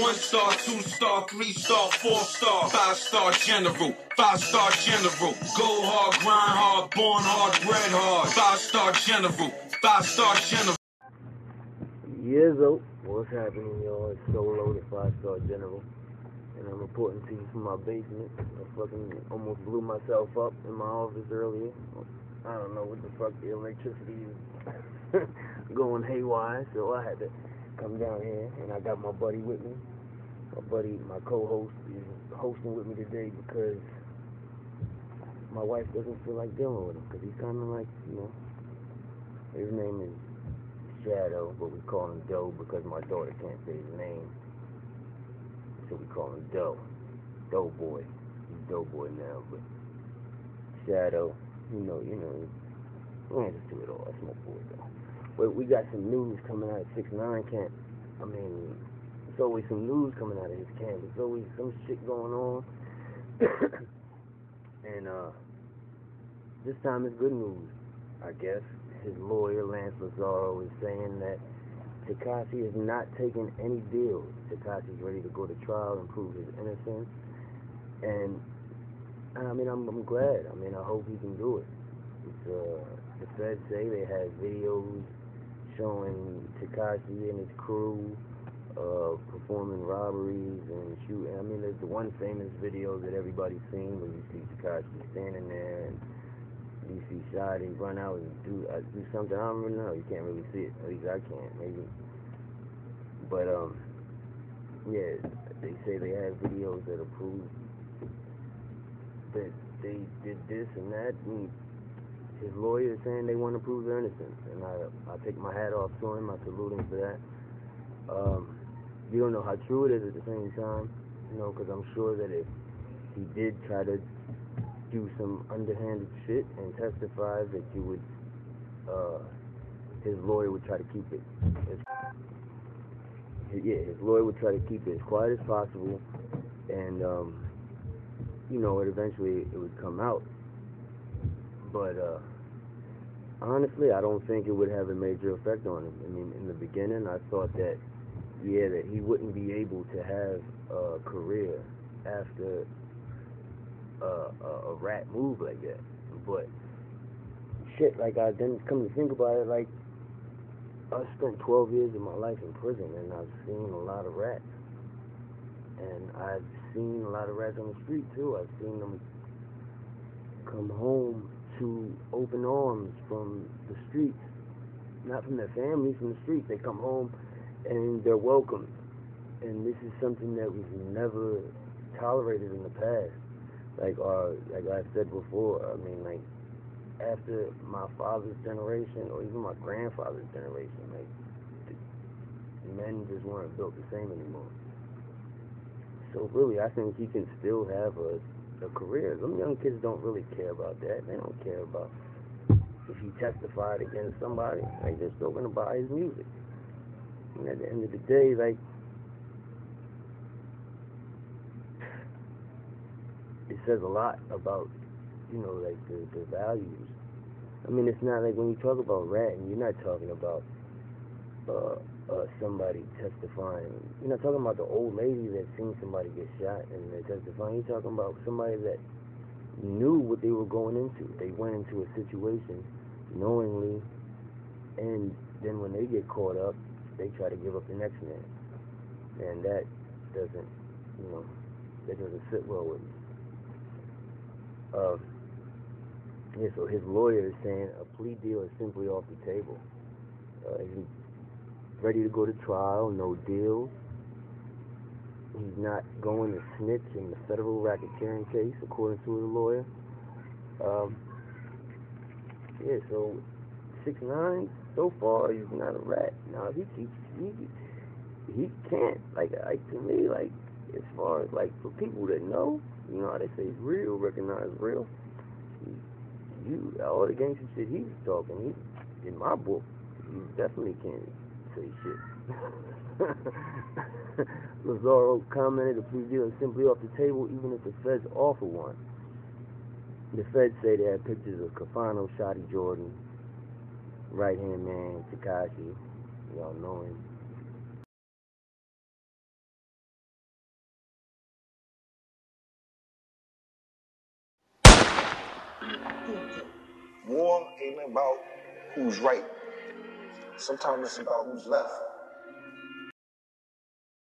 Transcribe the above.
One star, two star, three star, four star, five star general, five star general. Go hard, grind hard, born hard, bred hard. Five star general, five star general. Years old. What's happening, y'all? It's Solo, the five star general. And I'm reporting to you from my basement. I fucking almost blew myself up in my office earlier. I don't know what the fuck the electricity is going haywire, so I had to come down here and I got my buddy with me. My buddy, my co-host, is hosting with me today because my wife doesn't feel like dealing with him because he's kind of like, you know, his name is Shadow, but we call him Doe because my daughter can't say his name. So we call him Doe. Doe boy. He's Doe boy now, but Shadow, you know, you know, we ain't just do it all. That's my boy though. But we got some news coming out of six nine camp. I mean, it's always some news coming out of his camp. There's always some shit going on. and uh this time it's good news, I guess. His lawyer, Lance Lazzaro, is saying that Tekashi is not taking any deals. Tekashi's ready to go to trial and prove his innocence. And I mean, I'm, I'm glad. I mean, I hope he can do it. It's, uh, the feds say they have videos showing Tekashi and his crew uh, performing robberies and shooting. I mean, there's the one famous video that everybody's seen where you see Tekashi standing there and you see Shotty run out and do uh, do something. I don't really know. You can't really see it. At least I can't. Maybe. But um, yeah, they say they have videos that prove that they did this and that. And his lawyer is saying they want to prove their innocence, and I I take my hat off to him. I salute him for that. Um, you don't know how true it is at the same time, you know, because I'm sure that if he did try to do some underhanded shit and testify that you would, uh, his lawyer would try to keep it as, yeah, his lawyer would try to keep it as quiet as possible, and, um, you know, it eventually it would come out. But, uh, honestly, I don't think it would have a major effect on him. I mean, in the beginning, I thought that, yeah, that he wouldn't be able to have a career after a, a, a rat move like that. But shit, like I didn't come to think about it, like I spent 12 years of my life in prison, and I've seen a lot of rats, and I've seen a lot of rats on the street too. I've seen them come home to open arms from the streets, not from their families, from the streets. They come home and they're welcomed, and this is something that was never tolerated in the past like uh like I said before, I mean like after my father's generation or even my grandfather's generation, like men just weren't built the same anymore. So really I think he can still have a a career. Some young kids don't really care about that. They don't care about if he testified against somebody. Like they're still gonna buy his music. And at the end of the day, like it says a lot about, you know, like the, the values. I mean, it's not like when you talk about ratting, you're not talking about uh, uh, somebody testifying. You're not talking about the old lady that seen somebody get shot and they're testifying. You're talking about somebody that knew what they were going into. They went into a situation knowingly, and then when they get caught up, they try to give up the next man. And that doesn't, you know, that doesn't sit well with me. Uh, yeah, so his lawyer is saying a plea deal is simply off the table. Uh, ready to go to trial, no deal. He's not going to snitch in the federal racketeering case, according to his lawyer. Um, yeah, so six nine so far he's not a rat. Now he he he, he can't like like to me like as far as like for people that know you know how they say real, recognize real. You, all the gangster shit he's talking, he, in my book, you definitely can't say shit. Lazzaro commented the plea deal is simply off the table even if the feds offer one. The feds say they have pictures of Kifano, Shotty Jordan, right hand man, Tekashi. Y'all know him. War ain't about who's right. Sometimes it's about who's left.